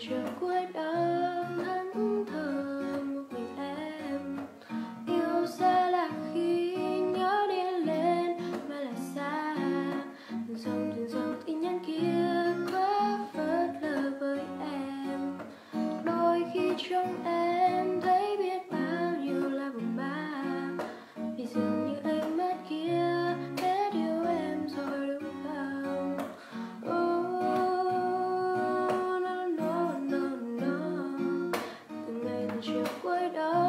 trời cuối đã thẫn thờ một mình em. Yêu xa là khi nhớ đi lên mà là xa. Dòng thuyền dòng tin nhắn kia quá phớt lờ với em. Đôi khi trong em cuối đời